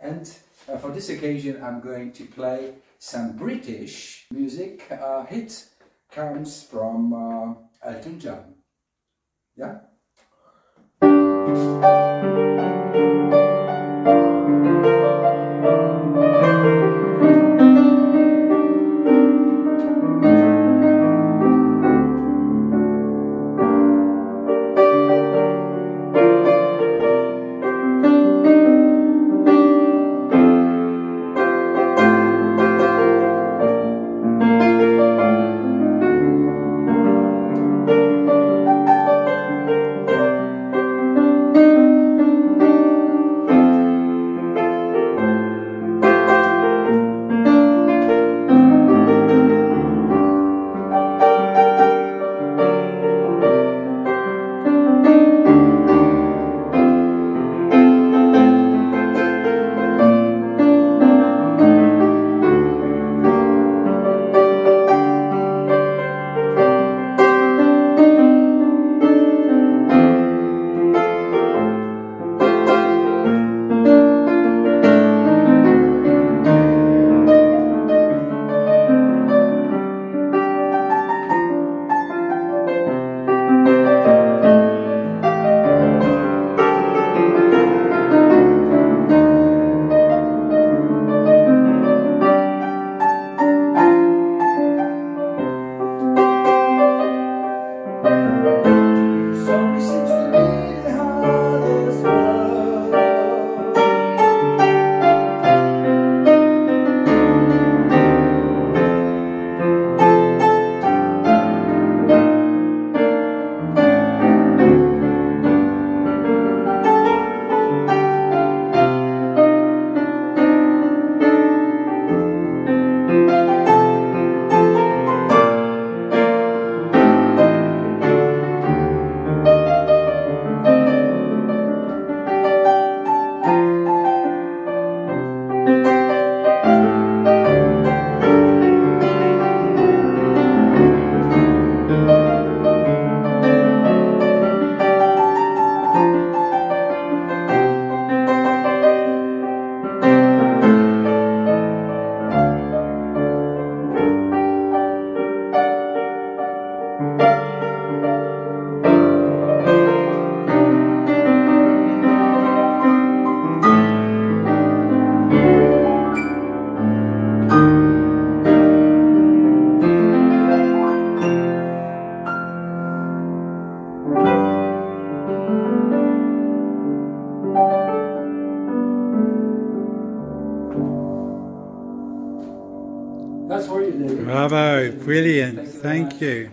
And uh, for this occasion, I'm going to play some British music. Uh, hit comes from uh, Elton John. Yeah? That's for you, David. Bravo, brilliant. Thank you.